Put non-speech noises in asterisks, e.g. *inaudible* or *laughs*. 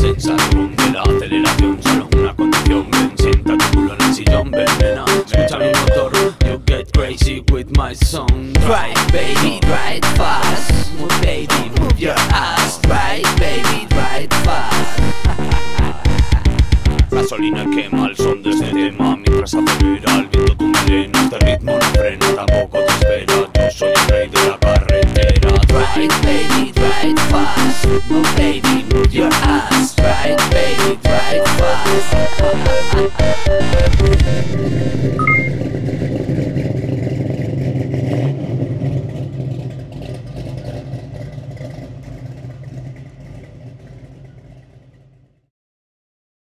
Sensación de la aceleración, solo una condición Ven, sienta tu culo en el sillón, ven, nena Escucha mi motor, you get crazy with my song Drive, baby, drive fast Move, baby, move your ass Drive, baby, drive fast. *laughs* Gasolina quema el son de este tema Mientras acelera el viento tu melena Este ritmo no frena, tampoco te espera Yo soy el rey de la Drive, baby, drive fast. Move, baby, move your ass. Drive, baby, drive fast *laughs*